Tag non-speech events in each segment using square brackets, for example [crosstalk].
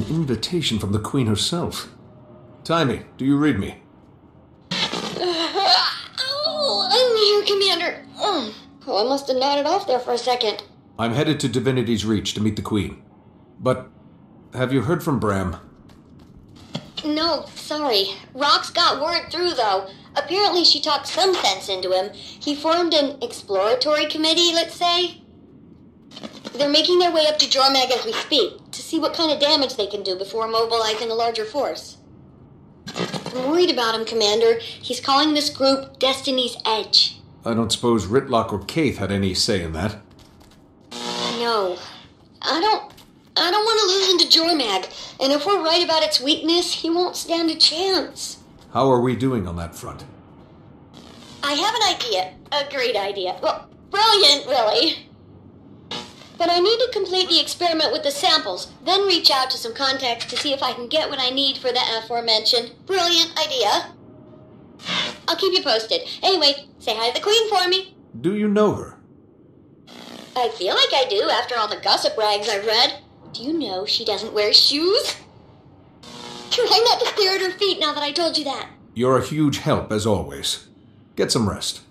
An invitation from the Queen herself. Taimi, do you read me? oh, I'm here, Commander. Oh, I must have nodded off there for a second. I'm headed to Divinity's Reach to meet the Queen. But have you heard from Braham? No, sorry. Rox got word through, though. Apparently, she talked some sense into him. He formed an exploratory committee, let's say. They're making their way up to Jormag as we speak to see what kind of damage they can do before mobilizing a larger force. I'm worried about him, Commander. He's calling this group Destiny's Edge. I don't suppose Rytlock or Caithe had any say in that. No. I don't. I don't want to lose him to Jormag. And if we're right about its weakness, he won't stand a chance. How are we doing on that front? I have an idea. A great idea. Well, brilliant, really. But I need to complete the experiment with the samples, then reach out to some contacts to see if I can get what I need for the aforementioned brilliant idea. I'll keep you posted. Anyway, say hi to the Queen for me. Do you know her? I feel like I do after all the gossip rags I've read. Do you know she doesn't wear shoes? Try not to stare at her feet now that I told you that. You're a huge help, as always. Get some rest.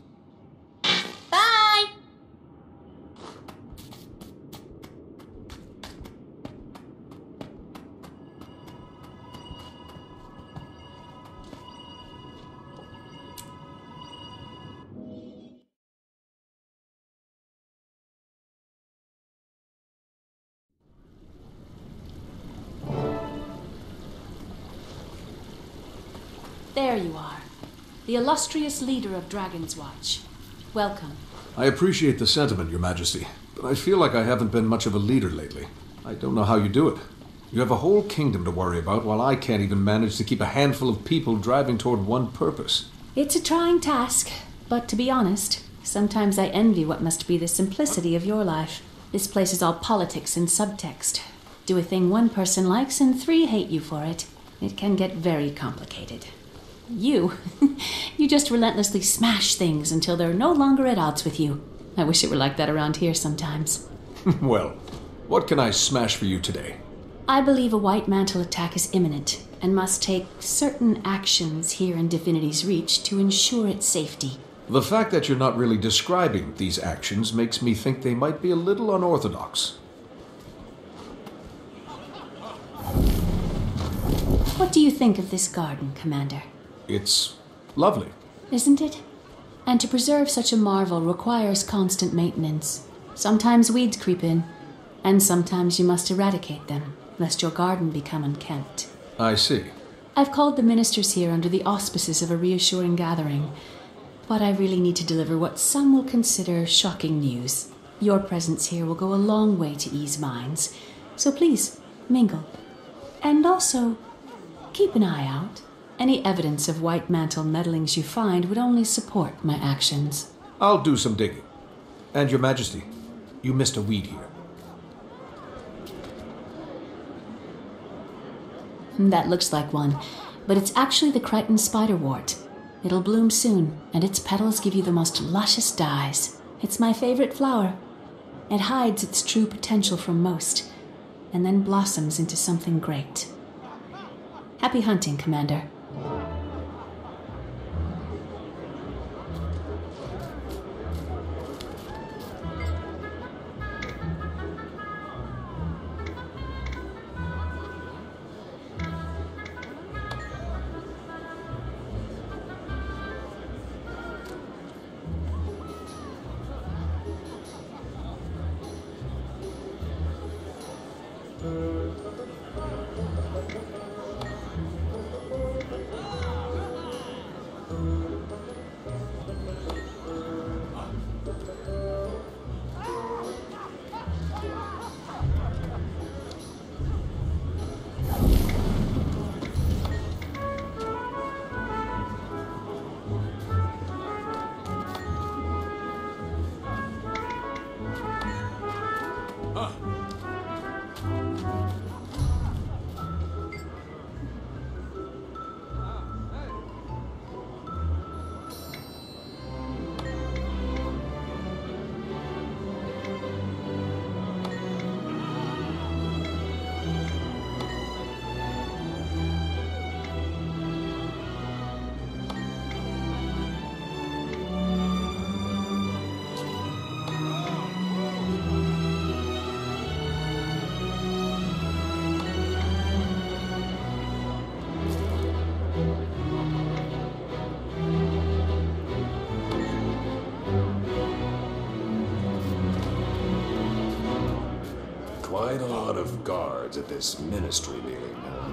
The illustrious leader of Dragon's Watch. Welcome. I appreciate the sentiment, Your Majesty, but I feel like I haven't been much of a leader lately. I don't know how you do it. You have a whole kingdom to worry about, while I can't even manage to keep a handful of people driving toward one purpose. It's a trying task, but to be honest, sometimes I envy what must be the simplicity of your life. This place is all politics and subtext. Do a thing one person likes and three hate you for it. It can get very complicated. You, [laughs] you just relentlessly smash things until they're no longer at odds with you. I wish it were like that around here sometimes. [laughs] well, what can I smash for you today? I believe a White Mantle attack is imminent and must take certain actions here in Divinity's Reach to ensure its safety. The fact that you're not really describing these actions makes me think they might be a little unorthodox. What do you think of this garden, Commander? It's lovely. Isn't it? And to preserve such a marvel requires constant maintenance. Sometimes weeds creep in, and sometimes you must eradicate them, lest your garden become unkempt. I see. I've called the ministers here under the auspices of a reassuring gathering, but I really need to deliver what some will consider shocking news. Your presence here will go a long way to ease minds, so please mingle. And also, keep an eye out. Any evidence of White Mantle meddlings you find would only support my actions. I'll do some digging. And Your Majesty, you missed a weed here. Hmm, that looks like one, but it's actually the Krytan spiderwort. It'll bloom soon, and its petals give you the most luscious dyes. It's my favorite flower. It hides its true potential from most, and then blossoms into something great. Happy hunting, Commander. Quite a lot of guards at this ministry meeting. huh?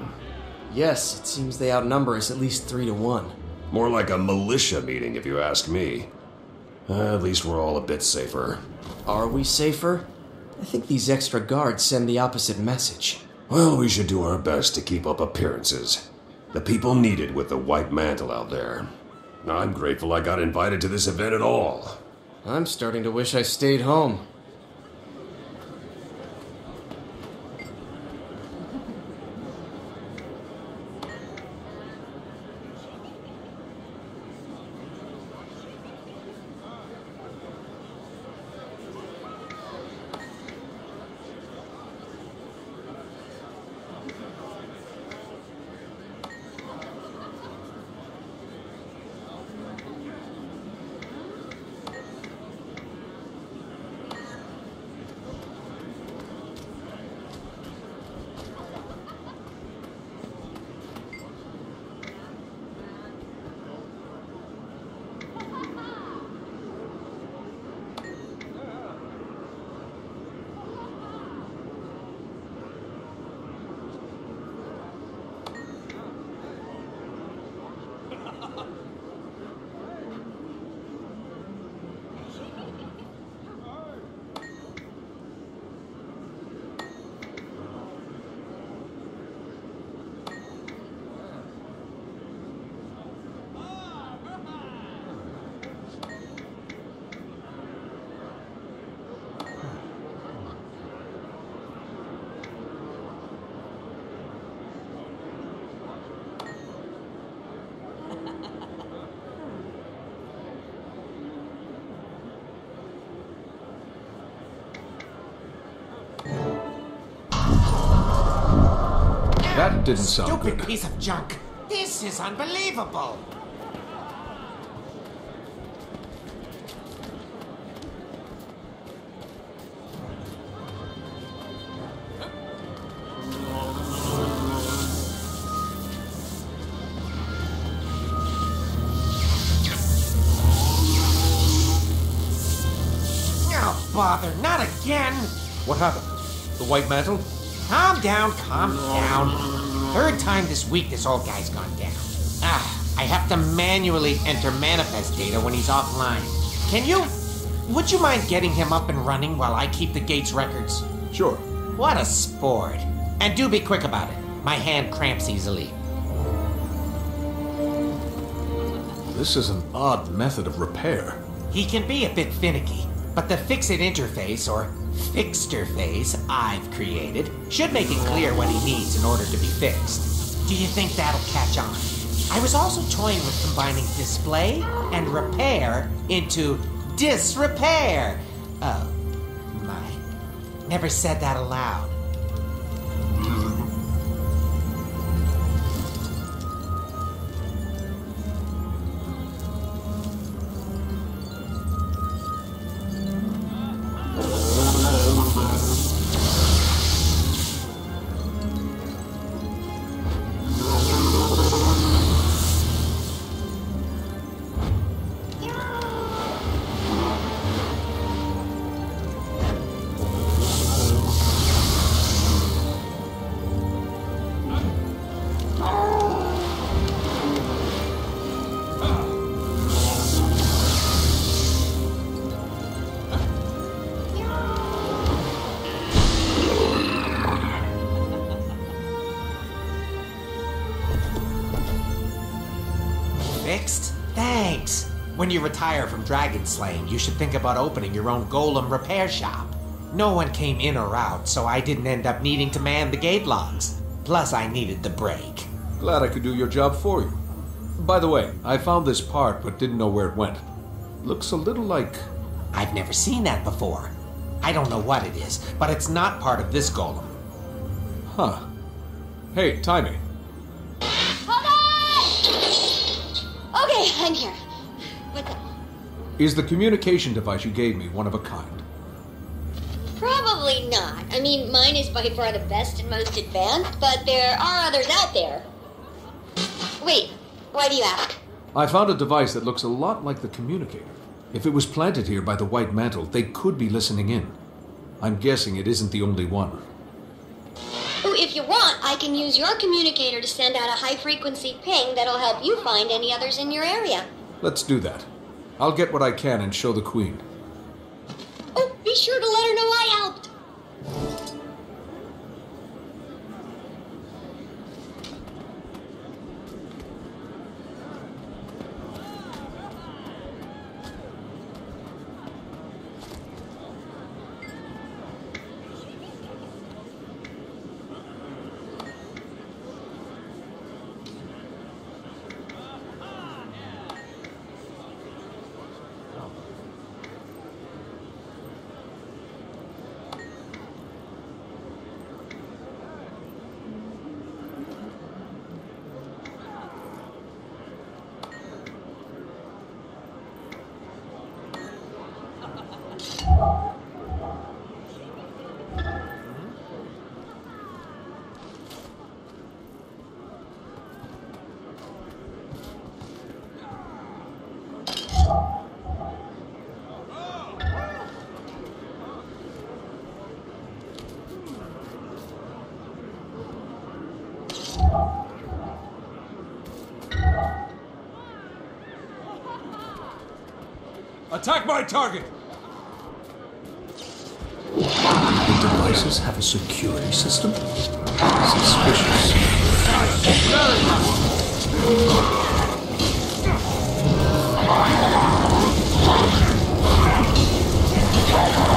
Yes, it seems they outnumber us at least three to one. More like a militia meeting, if you ask me. Uh, at least we're all a bit safer. Are we safer? I think these extra guards send the opposite message. Well, we should do our best to keep up appearances. The people need it with the white mantle out there. I'm grateful I got invited to this event at all. I'm starting to wish I stayed home. That didn't sound Stupid good. piece of junk. This is unbelievable. Bother, not again. What happened? The White Mantle? Calm down, calm down. Third time this week this old guy's gone down. Ah, I have to manually enter manifest data when he's offline. Can you? Would you mind getting him up and running while I keep the gates records? Sure. What a sport. And do be quick about it. My hand cramps easily. This is an odd method of repair. He can be a bit finicky, but the fix-it interface, or fixter face, I've created should make it clear what he needs in order to be fixed. Do you think that'll catch on? I was also toying with combining display and repair into disrepair. Oh, my. Never said that aloud. Fixed? Thanks. When you retire from dragon slaying, you should think about opening your own golem repair shop. No one came in or out, so I didn't end up needing to man the gate logs. Plus, I needed the break. Glad I could do your job for you. By the way, I found this part but didn't know where it went. Looks a little like. I've never seen that before. I don't know what it is, but it's not part of this golem. Huh. Hey, Taimi. Here. Is the communication device you gave me one of a kind? Probably not. I mean, mine is by far the best and most advanced, but there are others out there. Wait, why do you ask? I found a device that looks a lot like the communicator. If it was planted here by the White Mantle, they could be listening in. I'm guessing it isn't the only one. If you want, I can use your communicator to send out a high frequency ping that'll help you find any others in your area. Let's do that. I'll get what I can and show the Queen. Oh, be sure to let her know I helped. Attack my target! The devices have a security system? Suspicious. I'm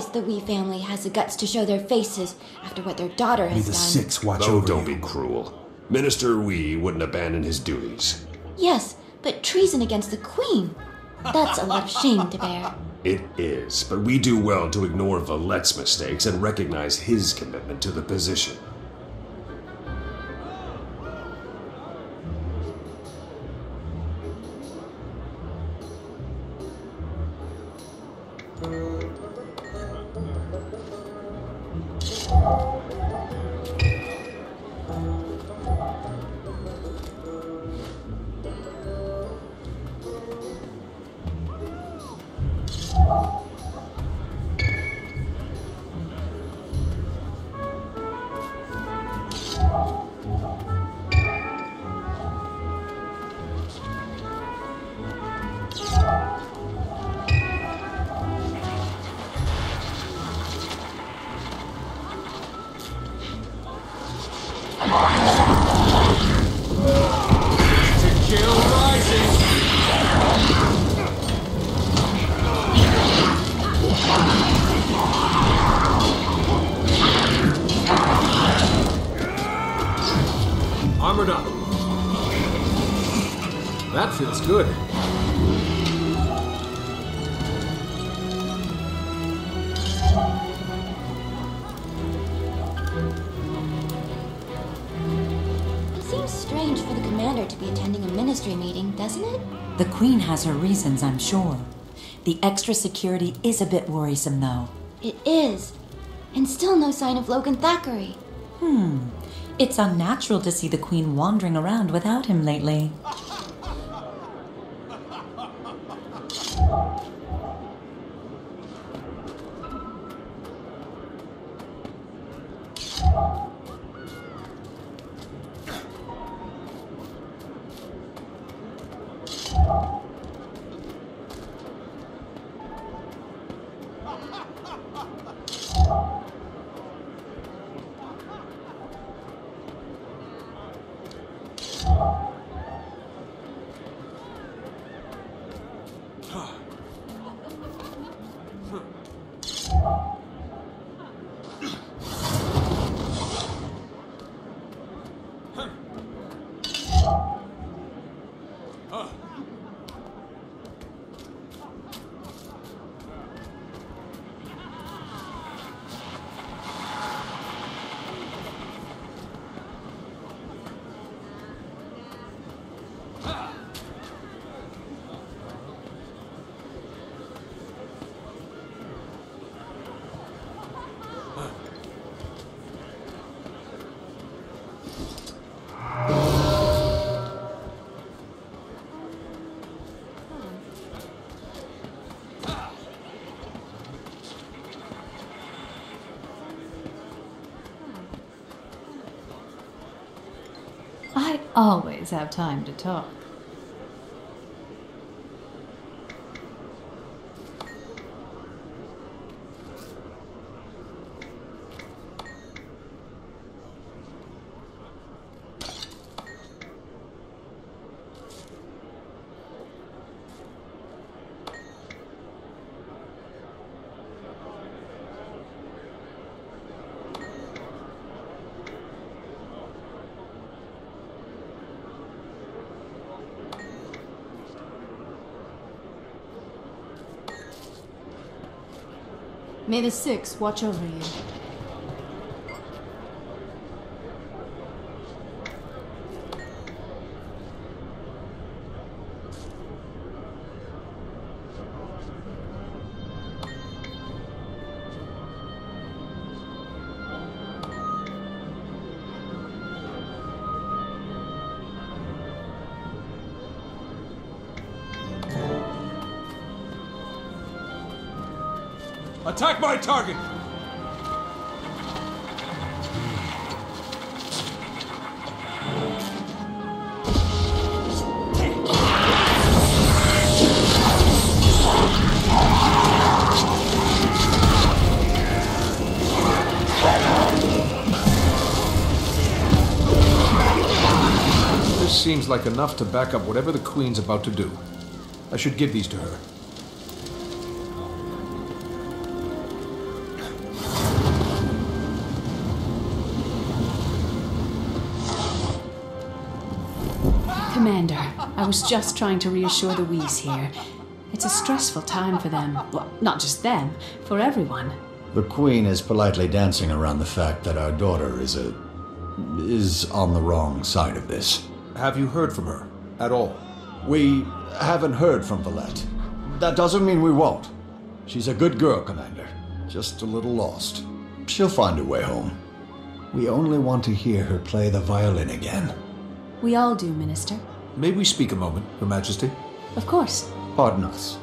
surprised the Wee family has the guts to show their faces after what their daughter has May has the done. Six watch Oh, over don't you. be cruel. Minister Wee wouldn't abandon his duties. Yes, but treason against the Queen. That's a lot of shame to bear. It is, but we do well to ignore Valette's mistakes and recognize his commitment to the position. Good. It seems strange for the commander to be attending a ministry meeting, doesn't it? The Queen has her reasons, I'm sure. The extra security is a bit worrisome, though. It is. And still no sign of Logan Thackeray. Hmm. It's unnatural to see the Queen wandering around without him lately. Always have time to talk. May the Six watch over you. My target! This seems like enough to back up whatever the Queen's about to do. I should give these to her. Commander, I was just trying to reassure the Wees here. It's a stressful time for them. Well, not just them, for everyone. The Queen is politely dancing around the fact that our daughter is a. is on the wrong side of this. Have you heard from her? At all? We haven't heard from Valette. That doesn't mean we won't. She's a good girl, Commander. Just a little lost. She'll find her way home. We only want to hear her play the violin again. We all do, Minister. May we speak a moment, Your Majesty? Of course. Pardon us.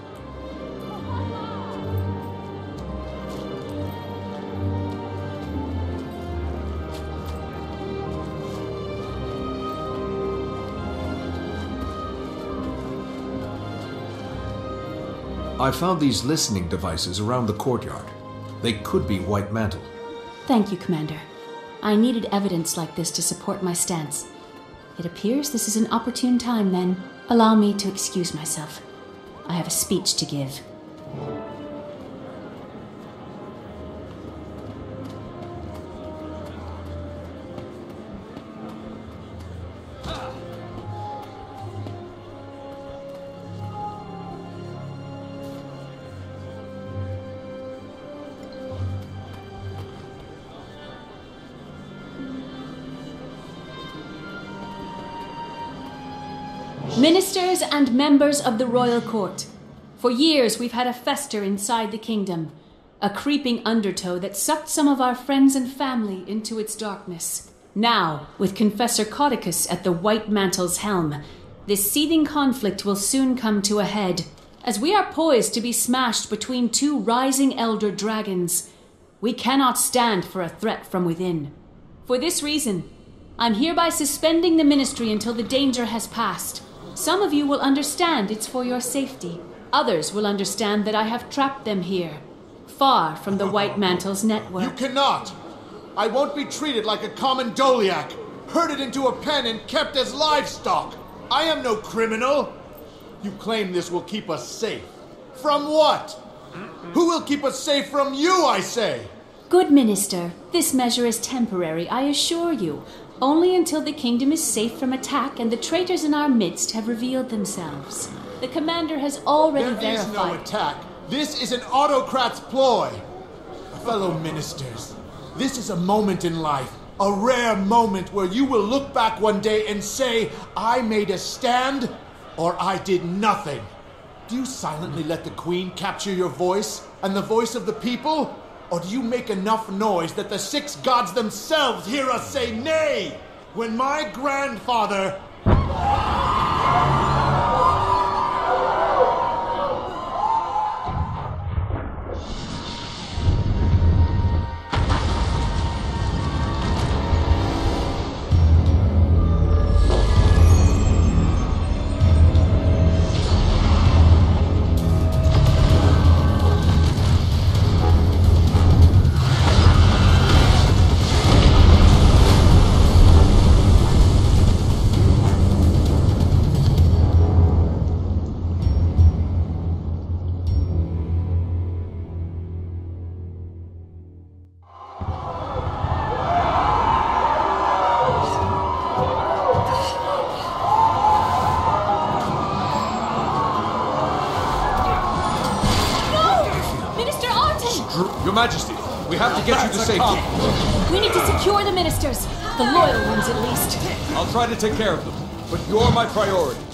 I found these listening devices around the courtyard. They could be White Mantle. Thank you, Commander. I needed evidence like this to support my stance. It appears this is an opportune time, then. Allow me to excuse myself. I have a speech to give. Members of the royal court, for years we've had a fester inside the kingdom, a creeping undertow that sucked some of our friends and family into its darkness. Now, with Confessor Caudecus at the White Mantle's helm, this seething conflict will soon come to a head, as we are poised to be smashed between two rising elder dragons. We cannot stand for a threat from within. For this reason, I'm hereby suspending the ministry until the danger has passed. Some of you will understand it's for your safety. Others will understand that I have trapped them here, far from the White Mantle's [laughs] network. You cannot! I won't be treated like a common dolyak! herded into a pen and kept as livestock. I am no criminal. You claim this will keep us safe. From what? Who will keep us safe from you, I say? Good minister, this measure is temporary, I assure you. Only until the kingdom is safe from attack and the traitors in our midst have revealed themselves. The commander has already There is verified. no attack. This is an autocrat's ploy. Fellow ministers, this is a moment in life, a rare moment where you will look back one day and say, I made a stand or I did nothing. Do you silently let the queen capture your voice and the voice of the people? Or do you make enough noise that the six gods themselves hear us say nay? When my grandfather to get you to safety. We need to secure the ministers. The loyal ones, at least. I'll try to take care of them, but you're my priority.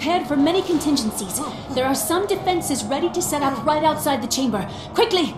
Prepared for many contingencies. There are some defenses ready to set up right outside the chamber. Quickly!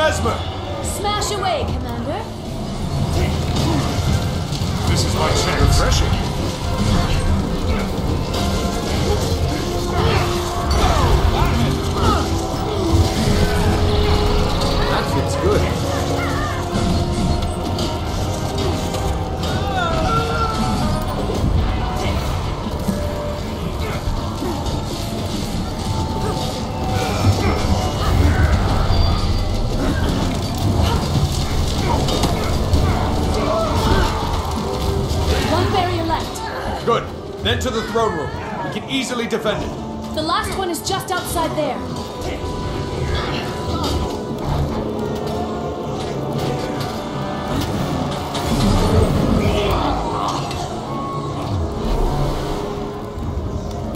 Mesmer! Smash away, Commander. This is my chance. Refreshing. Throne room. We can easily defend it. The last one is just outside there.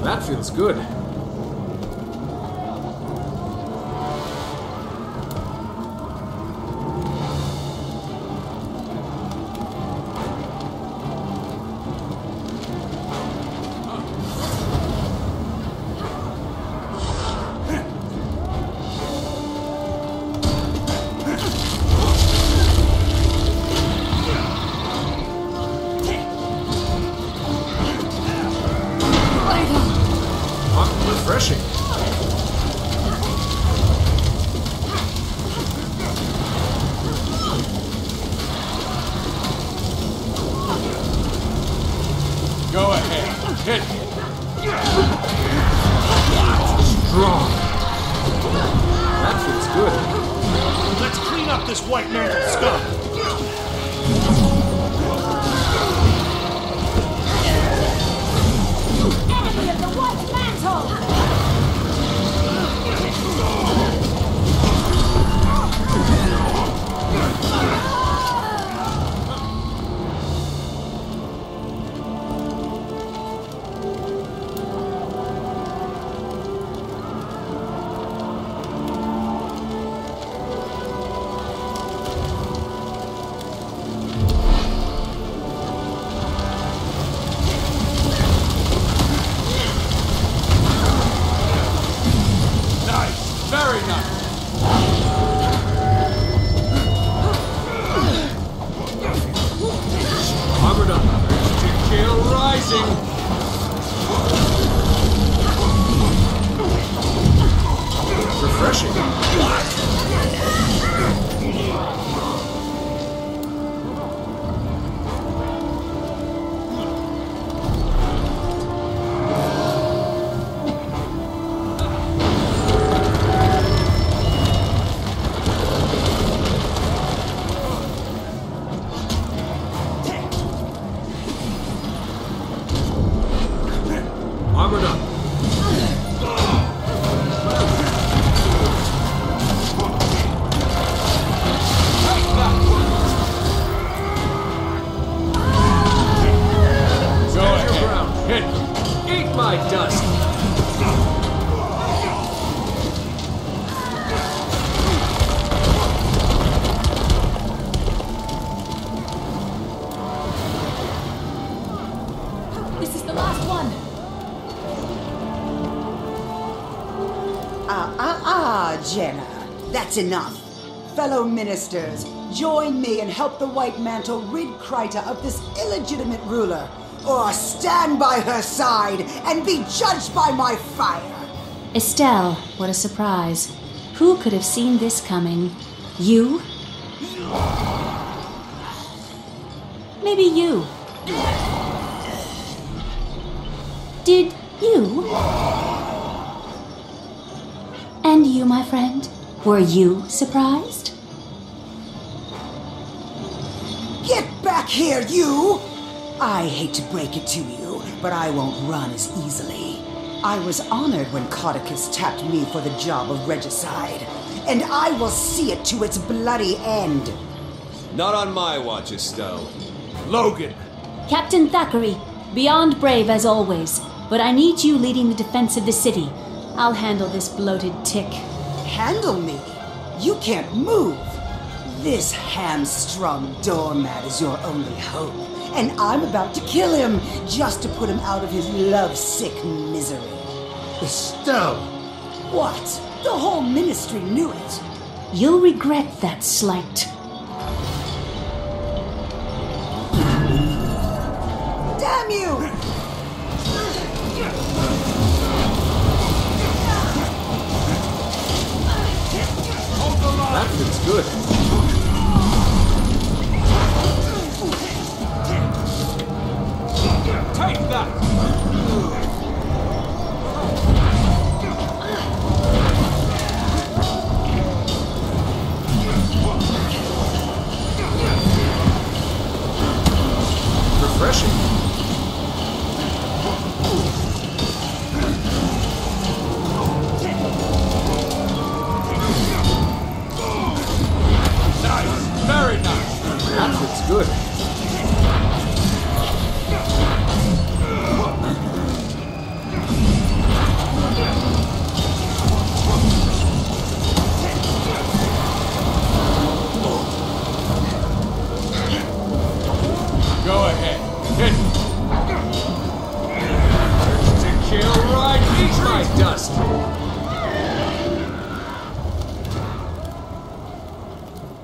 That feels good. That's enough. Fellow ministers, join me and help the White Mantle rid Kryta of this illegitimate ruler, or stand by her side and be judged by my fire. Estelle, what a surprise. Who could have seen this coming? You? Maybe you. Did you? And you, my friend? Were you surprised? Get back here, you! I hate to break it to you, but I won't run as easily. I was honored when Caudecus tapped me for the job of regicide, and I will see it to its bloody end. Not on my watch, Estelle. Logan. Captain Thackeray, beyond brave as always, but I need you leading the defense of the city. I'll handle this bloated tick. Handle me? You can't move. This hamstrung doormat is your only hope, and I'm about to kill him just to put him out of his lovesick misery. Estelle. What? The whole ministry knew it. You'll regret that slight. Damn you! Good.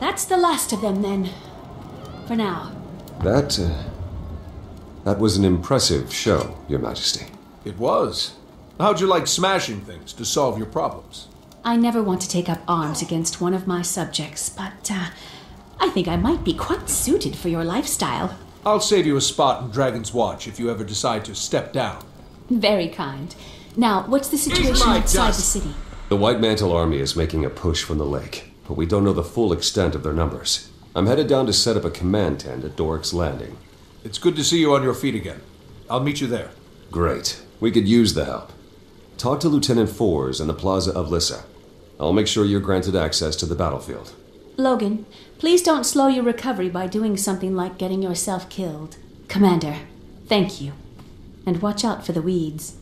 That's the last of them, then. For now. That, uh, that was an impressive show, Your Majesty. It was. How'd you like smashing things to solve your problems? I never want to take up arms against one of my subjects, but uh, I think I might be quite suited for your lifestyle. I'll save you a spot in Dragon's Watch if you ever decide to step down. Very kind. Now, what's the situation outside dust. the city? The White Mantle Army is making a push from the lake, but we don't know the full extent of their numbers. I'm headed down to set up a command tent at Doric's Landing. It's good to see you on your feet again. I'll meet you there. Great. We could use the help. Talk to Lieutenant Fours in the Plaza of Lissa. I'll make sure you're granted access to the battlefield. Logan, please don't slow your recovery by doing something like getting yourself killed. Commander, thank you. And watch out for the weeds.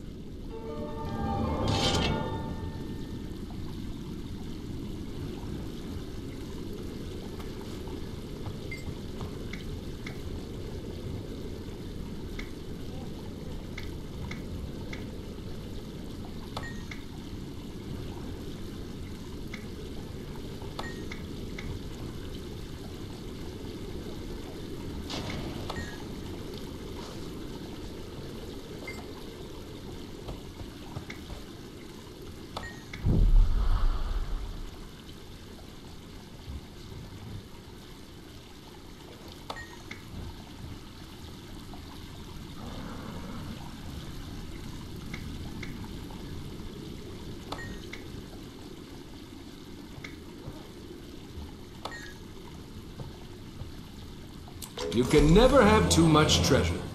You can never have too much treasure.